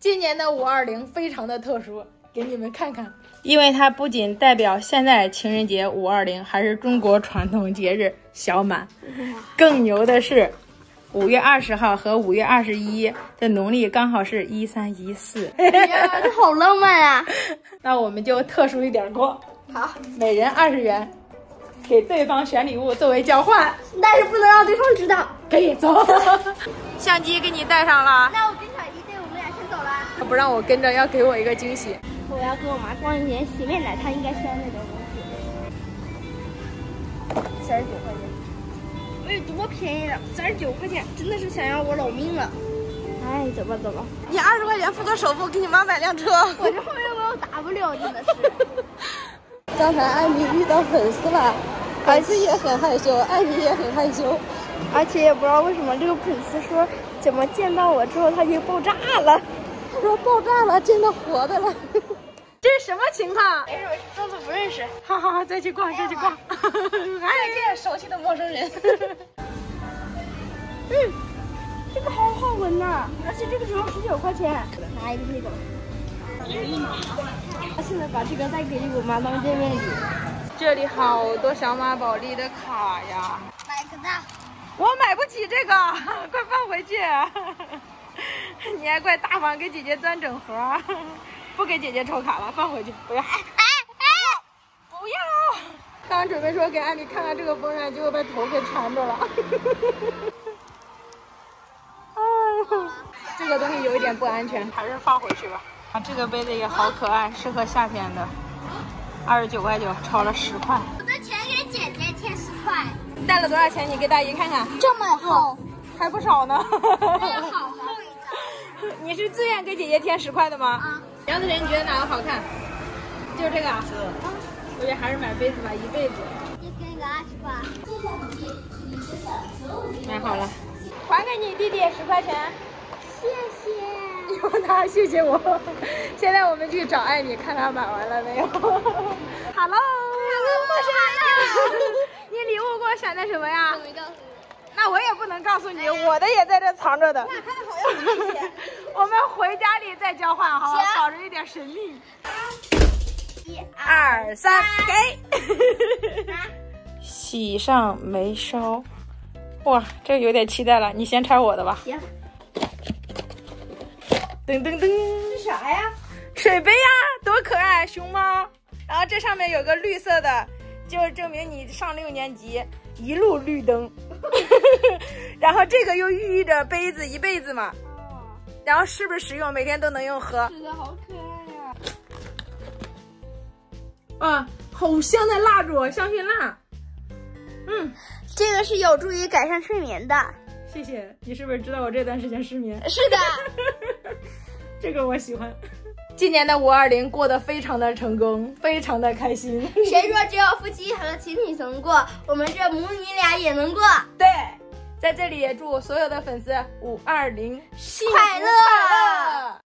今年的五二零非常的特殊，给你们看看，因为它不仅代表现在情人节五二零，还是中国传统节日小满。更牛的是，五月二十号和五月二十一的农历刚好是一三一四。哎呀，这好浪漫啊！那我们就特殊一点过，好，每人二十元，给对方选礼物作为交换。但是不能让对方知道。可以走，相机给你带上了。那我跟小姨对我们俩先走了。不让我跟着，要给我一个惊喜。我要给我妈逛一点洗面奶，她应该需要那种东西。三十九块钱，哎，多便宜啊！三十九块钱，真的是想要我老命了。哎，走吧走吧，你二十块钱付个首付，给你妈买辆车。我这后面没有 W，真的是。刚才艾米遇到粉丝了，粉丝也很害羞，艾米也很害羞。而且也不知道为什么这个粉丝说，怎么见到我之后他就爆炸了？他说爆炸了，见到活的了。这是什么情况？没事，装作不认识。好好好，再去逛，再去逛。再见，熟悉的陌生人。嗯，这个好好闻呐，而且这个只要十九块钱，拿一个这个。现在把这个带给我妈当见面礼。这里好多小马宝莉的卡呀。买个的。我买不起这个，快放回去！你还怪大方，给姐姐钻整盒，不给姐姐抽卡了，放回去，不要！哎哎，不要！刚准备说给艾米看看这个风扇，结果把头给缠着了。这个东西有一点不安全，还是放回去吧。啊，这个杯子也好可爱，适合夏天的，二十九块九，超了十块。我的钱给姐姐添十块。带了多少钱？你给大姨看看。这么厚，还不少呢。好厚一张。你是自愿给姐姐添十块的吗？啊。杨子晨，你觉得哪个好看？就是这个。是。我觉得还是买杯子吧，一辈子。就给个二十吧。买好了，还给你弟弟十块钱。谢谢。有他谢谢我。现在我们去找艾米，看他买完了没有。Hello。陌生人。你礼物给我选的什么呀？我没告诉你。那我也不能告诉你，我的也在这藏着的。那看的好要危险。我们回家里再交换，好吧？保着一点神秘。一二三，给。喜上眉梢，哇，这有点期待了。你先拆我的吧。行。噔噔噔，这啥呀？水杯呀，多可爱，熊猫。然后这上面有个绿色的。就证明你上六年级一路绿灯，然后这个又寓意着杯子一辈子嘛。哦。然后是不是实用？每天都能用喝。是的，好可爱呀。啊，好香的蜡烛，香薰蜡。嗯，这个是有助于改善睡眠的。谢谢。你是不是知道我这段时间失眠？是的。这个我喜欢。今年的五二零过得非常的成功，非常的开心。谁说只有夫妻和情侣能过？我们这母女俩也能过。对，在这里也祝所有的粉丝五二零快乐。